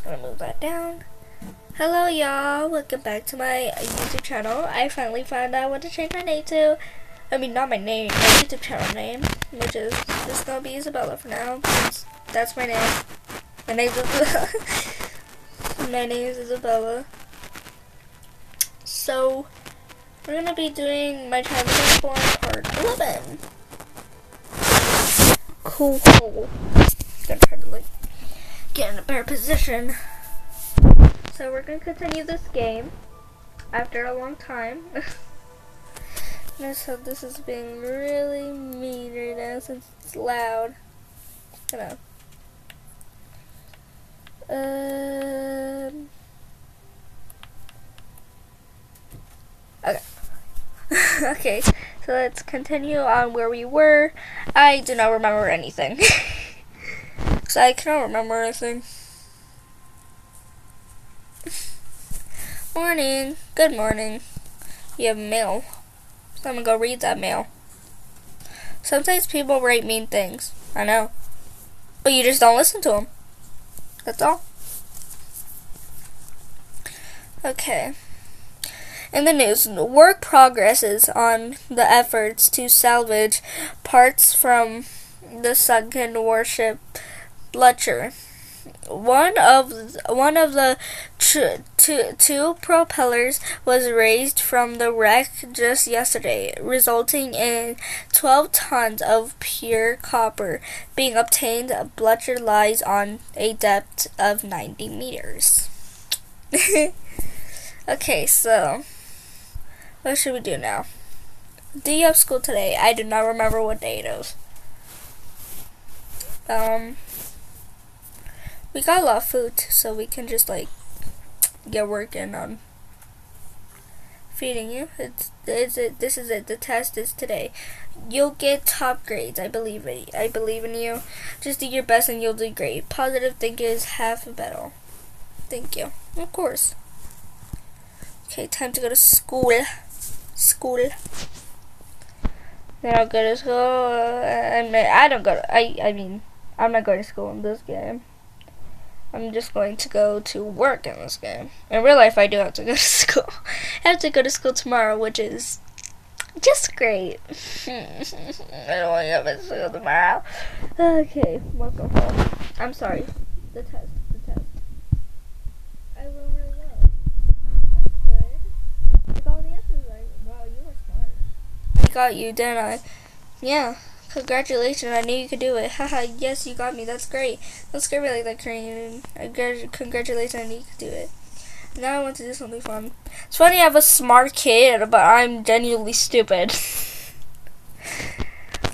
just gonna move that down. Hello y'all, welcome back to my YouTube channel. I finally found out what to change my name to. I mean, not my name, my YouTube channel name, which is just gonna be Isabella for now. That's my name. My name is my name is Isabella. So, we're gonna be doing My Child Lebensborn part 11. Cool, cool. Gonna try to like get in a better position. So we're gonna continue this game after a long time. so this is being really mean right now since it's loud. You know. Um. Okay. okay, so let's continue on where we were. I do not remember anything. so I cannot remember anything. Morning. Good morning. You have mail. So I'm gonna go read that mail. Sometimes people write mean things. I know. But you just don't listen to them. That's all. Okay. In the news, work progresses on the efforts to salvage parts from the sunken warship Blucher. One of one of the two, two propellers was raised from the wreck just yesterday, resulting in 12 tons of pure copper being obtained. Blucher lies on a depth of 90 meters. okay, so what should we do now? You have school today? I do not remember what day it is. Um, we got a lot of food, so we can just like get working on feeding you. It's, it's it. This is it. The test is today. You'll get top grades. I believe it. I believe in you. Just do your best, and you'll do great. Positive thinking is half the battle. Thank you. Of course. Okay, time to go to school school. Then I'll go to school. I mean, I don't go. To, I I mean, I'm not going to school in this game. I'm just going to go to work in this game. In real life, I do have to go to school. I have to go to school tomorrow, which is just great. I don't want to go to school tomorrow. Okay, welcome home. I'm sorry. The test. The test. I don't really know. That's good. Like all the answers, like, Wow, you were smart. I got you, didn't I? Yeah. Congratulations, I knew you could do it. Haha, yes, you got me. That's great. Let's get really that Korean. Congratulations, I knew you could do it. Now I want to do something fun. It's funny I have a smart kid, but I'm genuinely stupid.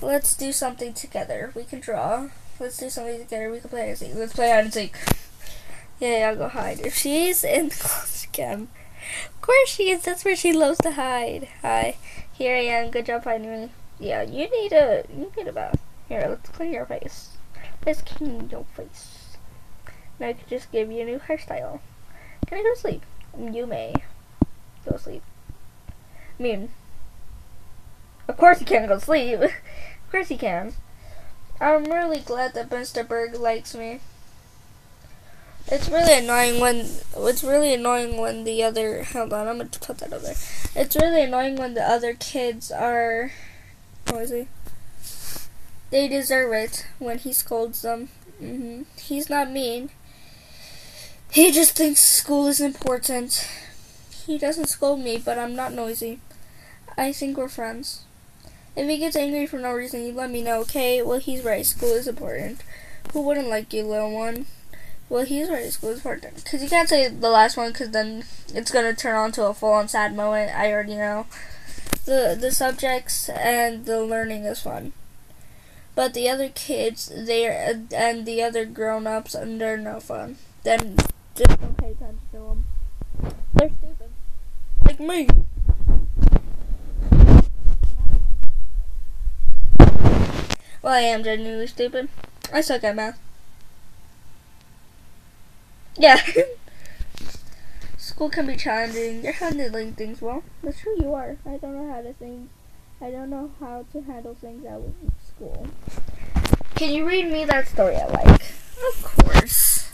Let's do something together. We can draw. Let's do something together. We can play hide and seek. Let's play hide and seek. Yeah, I'll go hide. If she's in the closet again. Of course she is. That's where she loves to hide. Hi. Here I am. Good job finding me. Yeah, you need a you need a bath. Here, let's clean your face. Let's clean your face. Now I can just give you a new hairstyle. Can I go to sleep? You may. Go to sleep. I mean, of course you can't go to sleep. of course you can. I'm really glad that Mr. Berg likes me. It's really annoying when it's really annoying when the other hold on, I'm gonna put that over. It's really annoying when the other kids are noisy. They deserve it when he scolds them. Mm -hmm. He's not mean. He just thinks school is important. He doesn't scold me, but I'm not noisy. I think we're friends. If he gets angry for no reason, you let me know, okay? Well, he's right. School is important. Who wouldn't like you, little one? Well, he's right. School is important. Because you can't say the last one because then it's going to turn on to a full-on sad moment. I already know. The, the subjects and the learning is fun. But the other kids, they are, and the other grown-ups, and they're no fun. Then just don't pay attention to them. They're stupid. Like me. Well, I am genuinely stupid. I suck at math. Yeah. School can be challenging. You're handling things well. That's who you are. I don't know how to think. I don't know how to handle things at school. Can you read me that story I like? Of course.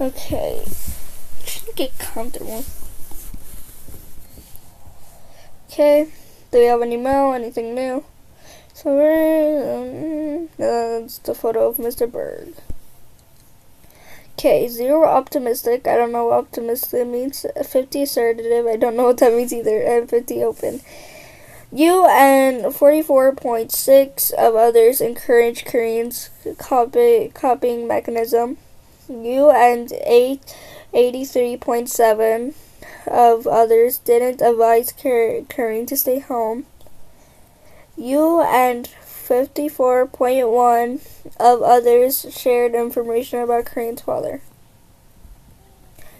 Okay. Get comfortable. Okay. Do we have any mail? Anything new? So, um, that's the photo of Mr. Bird. Okay, zero optimistic. I don't know what optimistic means. 50 assertive. I don't know what that means either. And 50 open. You and 44.6 of others encourage Karin's copy, copying mechanism. You and 8, 83.7 of others didn't advise Karin to stay home. You and 54.1 of others shared information about Karin's father.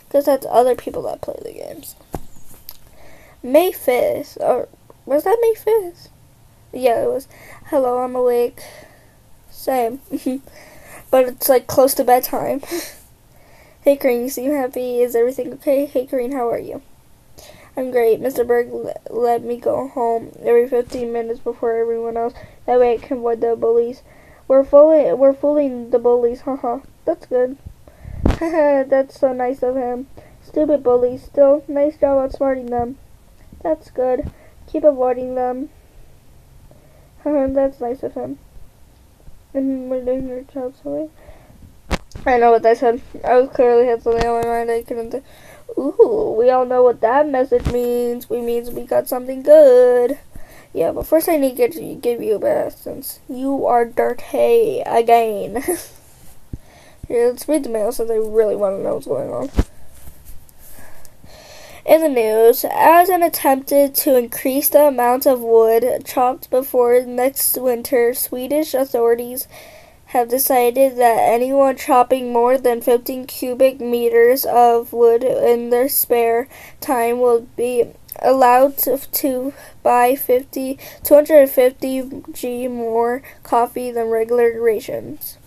Because that's other people that play the games. May 5th, or was that May 5th? Yeah, it was. Hello, I'm awake. Same. but it's like close to bedtime. hey, Karin, you seem happy. Is everything okay? Hey, Karin, how are you? I'm great. Mr. Berg let me go home every 15 minutes before everyone else. That way I can avoid the bullies. We're fooling, we're fooling the bullies, haha. That's good. Haha, that's so nice of him. Stupid bullies. Still, nice job outsmarting them. That's good. Keep avoiding them. That's nice of him. And we're doing your job so I know what that said. I was clearly had something on my mind I couldn't Ooh, we all know what that message means. We means we got something good. Yeah, but first I need to get give you a bath since you are dirty again. Here, let's read the mail since I really want to know what's going on. In the news, as an attempted to increase the amount of wood chopped before next winter, Swedish authorities have decided that anyone chopping more than 15 cubic meters of wood in their spare time will be allowed to, to buy 50 250 g more coffee than regular rations.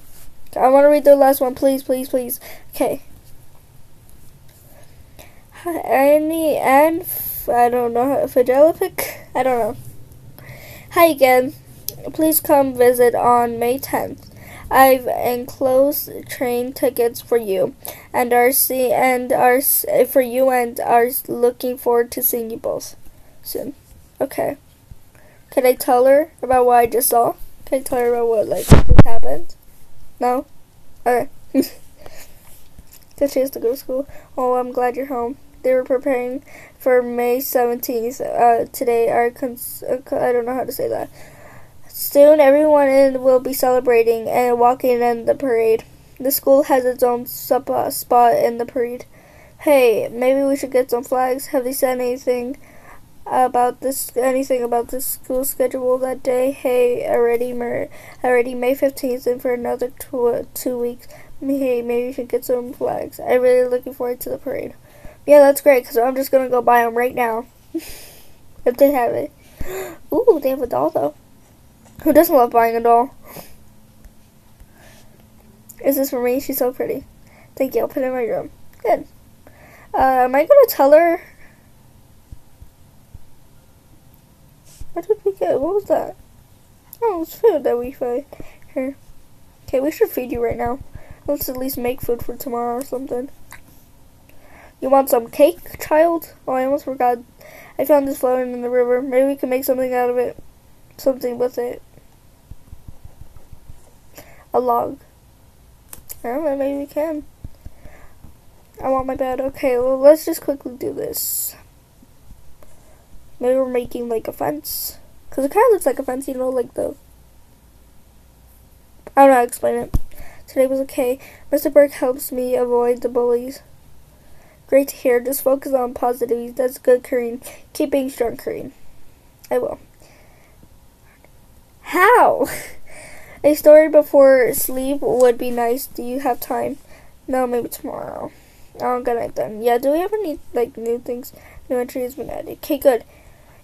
I want to read the last one, please, please, please. Okay. Any and I don't know Fidelipic. I don't know. Hi again. Please come visit on May 10th. I've enclosed train tickets for you, and are see and are for you and are looking forward to seeing you both soon. Okay. Can I tell her about what I just saw? Can I tell her about what like just happened? No. Okay. Because she has to go to school. Oh, I'm glad you're home they were preparing for May 17th. Uh, today, our cons- uh, I don't know how to say that. Soon, everyone in will be celebrating and walking in the parade. The school has its own uh, spot in the parade. Hey, maybe we should get some flags. Have they said anything about this? Anything about the school schedule that day? Hey, already, Mer- already May fifteenth, and for another two two weeks. Hey, maybe we should get some flags. I'm really looking forward to the parade. Yeah, that's great, because I'm just going to go buy them right now. if they have it. Ooh, they have a doll, though. Who doesn't love buying a doll? Is this for me? She's so pretty. Thank you. I'll put it in my room. Good. Uh, am I going to tell her? What did we get? What was that? Oh, it's food that we fed her. Okay, we should feed you right now. Let's at least make food for tomorrow or something. You want some cake, child? Oh, I almost forgot. I found this floating in the river. Maybe we can make something out of it. Something with it. A log. I don't know, maybe we can. I want my bed. Okay, well, let's just quickly do this. Maybe we're making, like, a fence. Because it kind of looks like a fence, you know, like the... I don't know how to explain it. Today was okay. Mr. Burke helps me avoid the bullies. Great to hear. Just focus on positivity. That's good, Karin. Keep being strong, Karin. I will. How? A story before sleep would be nice. Do you have time? No, maybe tomorrow. Oh, good night then. Yeah, do we have any, like, new things? New entries been added. Okay, good.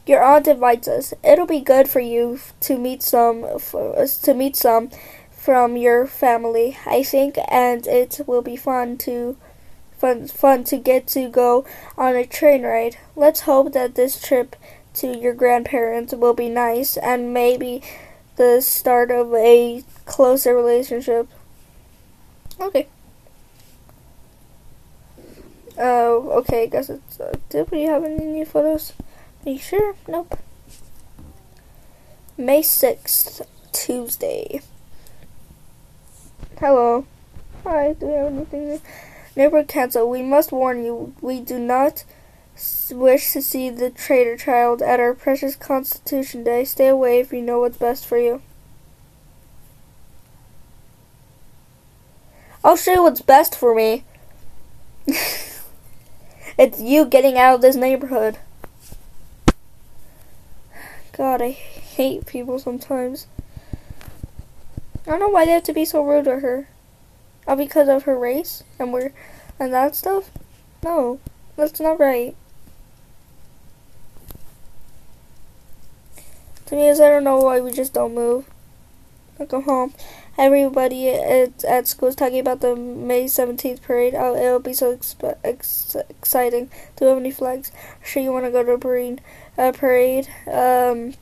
Your aunt invites us. It'll be good for you to meet some, to meet some from your family, I think, and it will be fun to fun, fun to get to go on a train ride. Let's hope that this trip to your grandparents will be nice and maybe the start of a closer relationship. Okay. Oh, okay, guess it's, uh, did we have any new photos? Are you sure? Nope. May 6th, Tuesday. Hello. Hi, do we have anything? Neighbor cancel. We must warn you, we do not wish to see the traitor child at our precious Constitution Day. Stay away if you know what's best for you. I'll show you what's best for me. it's you getting out of this neighborhood. God, I hate people sometimes. I don't know why they have to be so rude to her. All because of her race and we're and that stuff? No, that's not right. To me, is I don't know why we just don't move. I go home. Everybody at, at school is talking about the May 17th parade. Oh, it'll be so ex exciting. Do you have any flags? Sure, you want to go to a parade? A parade? Um,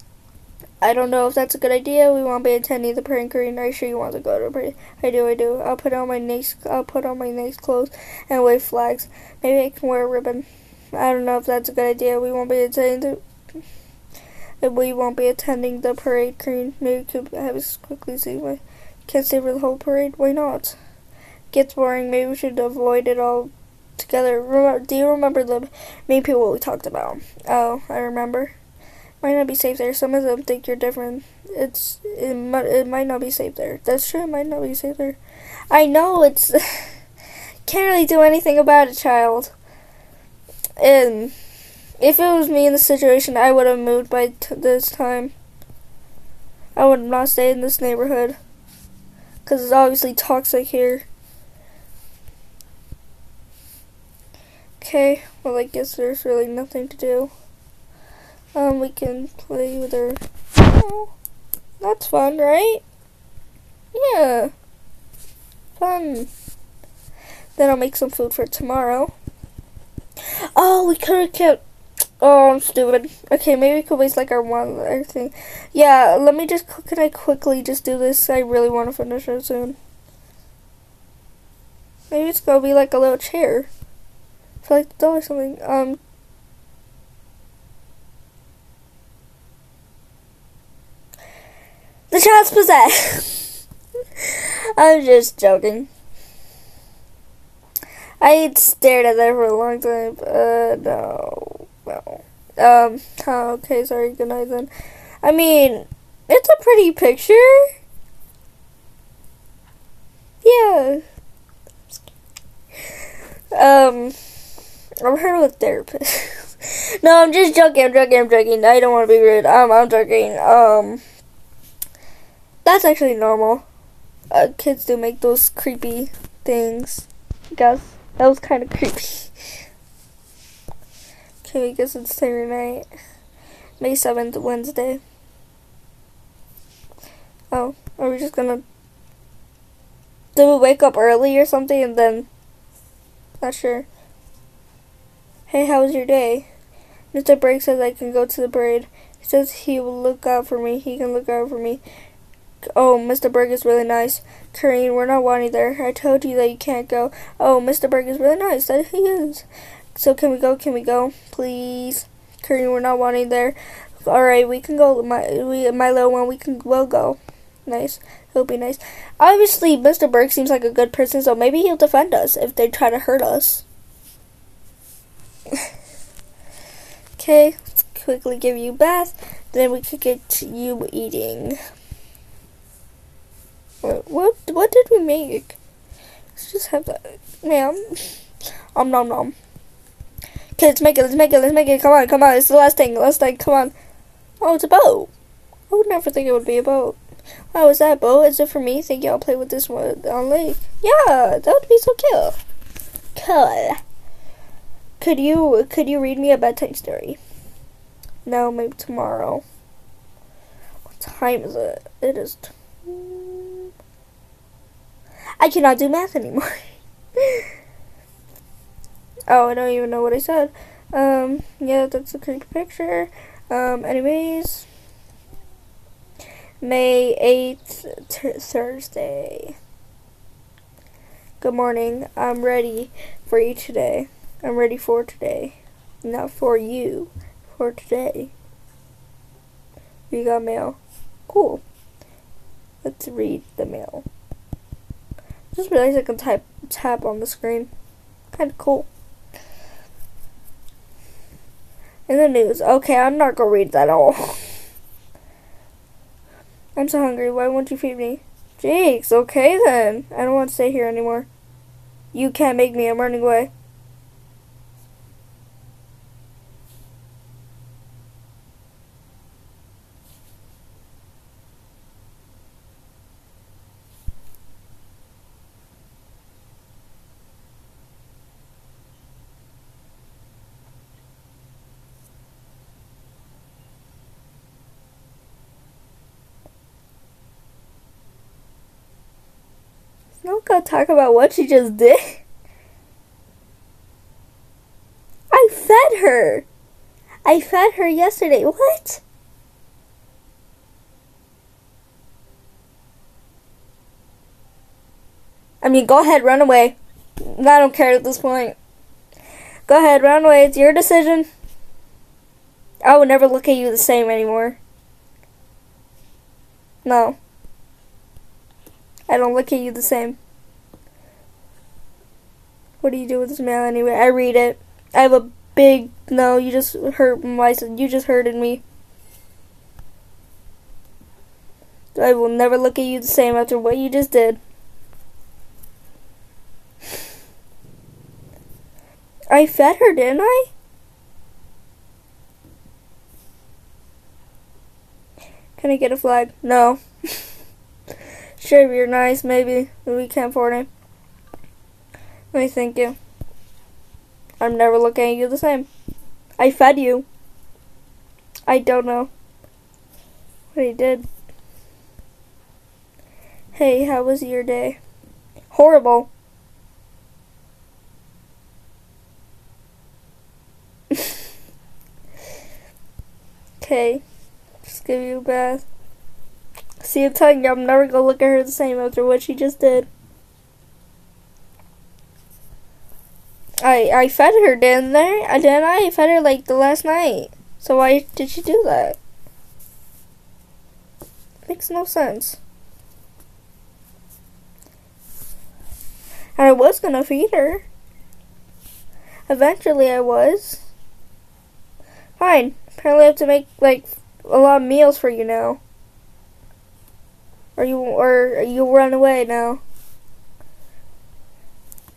I don't know if that's a good idea. We won't be attending the parade. Karin. Are you sure you want to go to a parade? I do. I do. I'll put on my nice. I'll put on my nice clothes and wave flags. Maybe I can wear a ribbon. I don't know if that's a good idea. We won't be attending the we won't be attending the parade. Green maybe could have us quickly see why can't stay for the whole parade. Why not? Gets boring. Maybe we should avoid it all together. Remember, do you remember the main people we talked about? Oh, I remember. Might not be safe there. Some of them think you're different. It's it might it might not be safe there. That's true. It might not be safe there. I know it's can't really do anything about it, child. And if it was me in the situation, I would have moved by this time. I would not stay in this neighborhood. Because it's obviously toxic here. Okay, well I guess there's really nothing to do. Um, we can play with her. Oh, that's fun, right? Yeah. Fun. Then I'll make some food for tomorrow. Oh, we could have kept Oh, I'm stupid. Okay, maybe we could waste like our one thing. Yeah, let me just can I quickly just do this? I really want to finish it soon. Maybe it's gonna be like a little chair for like the doll or something. Um. The child's possessed. I'm just joking. I stared at that for a long time. Uh, no well, um, okay, sorry, good night then. I mean, it's a pretty picture. Yeah. Um, I'm here with therapist. no, I'm just joking, I'm joking, I'm joking. I don't want to be rude. Um, I'm joking. Um, that's actually normal. Uh, kids do make those creepy things. I guess. That was kind of creepy. Okay, I guess it's Saturday night. May 7th, Wednesday. Oh, are we just gonna... Do we wake up early or something and then... Not sure. Hey, how was your day? Mr. Brake says I can go to the parade. He says he will look out for me. He can look out for me. Oh, Mr. Berg is really nice. Karin, we're not wanting there. I told you that you can't go. Oh, Mr. Berg is really nice. That he is. So can we go? Can we go? Please. Curry, we're not wanting there. Alright, we can go. My we my little one, we can we'll go. Nice. It'll be nice. Obviously, Mr. Burke seems like a good person, so maybe he'll defend us if they try to hurt us. okay, let's quickly give you bath. Then we could get you eating. What, what, what did we make? Let's just have that. Ma'am. Um, nom nom. Okay, let's make it, let's make it, let's make it. Come on, come on. It's the last thing, last thing. Come on. Oh, it's a boat. I would never think it would be a boat. Oh, is that a boat? Is it for me? Think y'all play with this one on lake? Yeah, that would be so cute. Cool. Could you could you read me a bedtime story? No, maybe tomorrow. What time is it? It is. I cannot do math anymore. Oh, I don't even know what I said. Um, yeah, that's a creepy picture. Um, anyways, May 8th, Thursday. Good morning. I'm ready for you today. I'm ready for today. Not for you, for today. We got mail. Cool. Let's read the mail. Just realized I can type tap on the screen. Kind of cool. In the news. Okay, I'm not gonna read that all. I'm so hungry. Why won't you feed me? Jakes, okay then. I don't want to stay here anymore. You can't make me. I'm running away. not gonna talk about what she just did. I fed her. I fed her yesterday. What? I mean, go ahead, run away. I don't care at this point. Go ahead, run away. It's your decision. I will never look at you the same anymore. No. I don't look at you the same. What do you do with this mail anyway? I read it. I have a big no. You just hurt my. You just hurted me. I will never look at you the same after what you just did. I fed her, didn't I? Can I get a flag? No. Sure, you're nice, maybe. We can't afford it. Me thank you. I'm never looking at you the same. I fed you. I don't know what he did. Hey, how was your day? Horrible. Okay, just give you a bath. See, I'm telling you, I'm never gonna look at her the same after what she just did. I I fed her, didn't I? Uh, I didn't I? Fed her like the last night. So why did she do that? Makes no sense. I was gonna feed her. Eventually I was. Fine. Apparently I have to make like a lot of meals for you now. Or you or you run away now.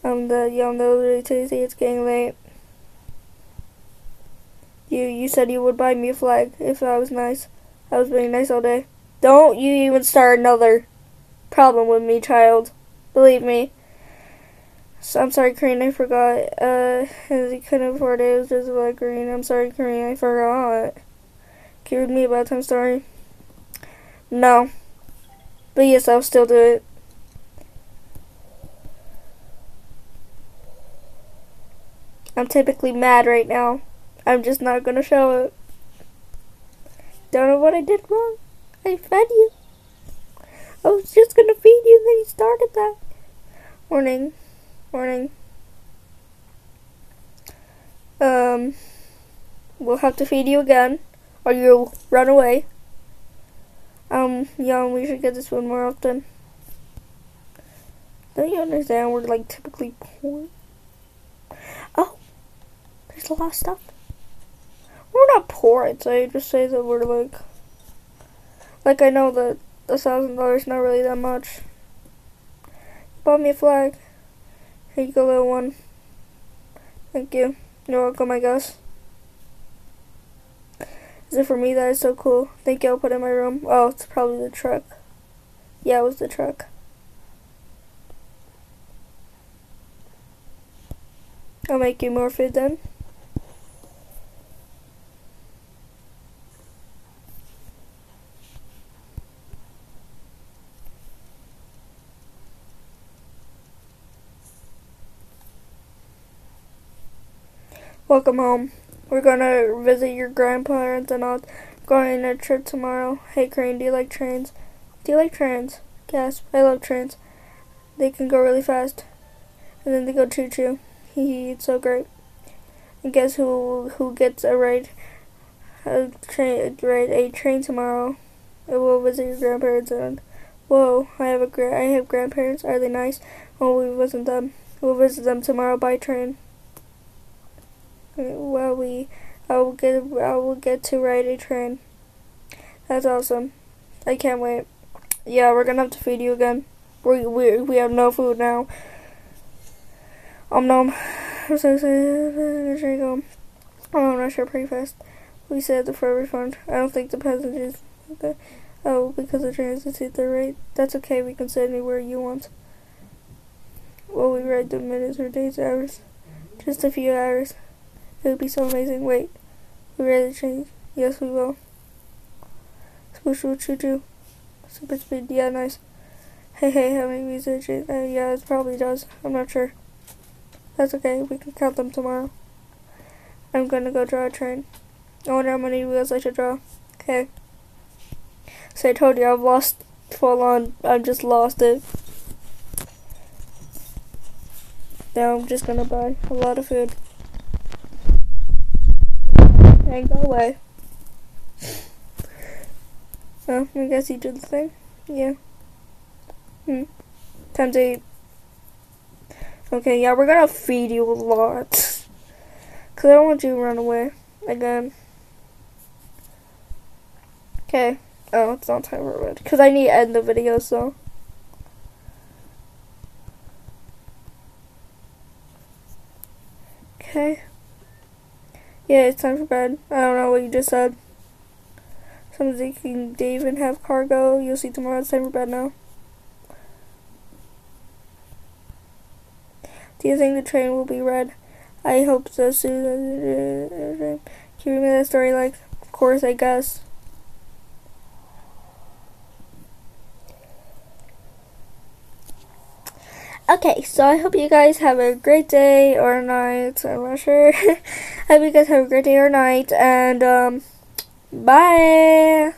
I'm the young elderly Tuesday. It's getting late. You you said you would buy me a flag if I was nice. I was being nice all day. Don't you even start another problem with me, child. Believe me. So, I'm sorry, Green. I forgot. Uh, he couldn't afford it. It was just like Green. I'm sorry, Green. I forgot. Can you read me about time story? No. But yes, I'll still do it. I'm typically mad right now. I'm just not gonna show it. Don't know what I did wrong. I fed you. I was just gonna feed you, then you started that. Warning. Warning. Um, we'll have to feed you again, or you'll run away. Um, young, we should get this one more often. Don't you understand? We're like typically poor. There's a lot of stuff. We're not poor, I'd say. Just say that we're like, like I know that a thousand dollars not really that much. Bought me a flag. Here you go, little one. Thank you. You're welcome, I guess. Is it for me? That is so cool. Thank you. I'll put it in my room. Oh, it's probably the truck. Yeah, it was the truck. I'll make you more food then. Welcome home. We're gonna visit your grandparents and all. Going on a trip tomorrow. Hey, Crane, do you like trains? Do you like trains? Yes, I love trains. They can go really fast. And then they go choo choo. Hee hee, it's so great. And guess who who gets a ride a train ride a train tomorrow? I will visit your grandparents and whoa, I have a gra- I have grandparents. Are they nice? Oh, we visit them. We'll visit them tomorrow by train. Well, we I will get I will get to ride a train. That's awesome. I can't wait. Yeah, we're gonna have to feed you again. We we we have no food now. Um nom. I'm so excited. Um, I'm not sure pretty fast. We said the forever fund. I don't think the passengers. Okay. Oh, because the trains hit the rate. That's okay. We can sit anywhere you want. Will we ride the minutes or days, hours? Just a few hours. It would be so amazing. Wait. We ride the train. Yes, we will. Swoosh, swoosh, choo, choo. Super speed. Yeah, nice. Hey, hey, how many visa trains? Uh, yeah, it probably does. I'm not sure. That's okay, we can count them tomorrow. I'm gonna go draw a train. I wonder how many wheels I should draw. Okay. So I told you I've lost full on, I've just lost it. Now I'm just gonna buy a lot of food. And go away. Oh, I guess you did the thing. Yeah. Hmm. Times eight. Okay, yeah, we're gonna feed you a lot. Cause I don't want you to run away again. Okay. Oh, it's not time for it. Cause I need to end the video, so. Okay. Yeah, it's time for bed. I don't know what you just said. Somebody can Dave and have cargo. You'll see tomorrow. It's time for bed now. Do you think the train will be red? I hope so soon. Can you read me that story like? Of course, I guess. Okay, so I hope you guys have a great day or night. I'm not sure. I hope you guys have a great day or night, and um, bye.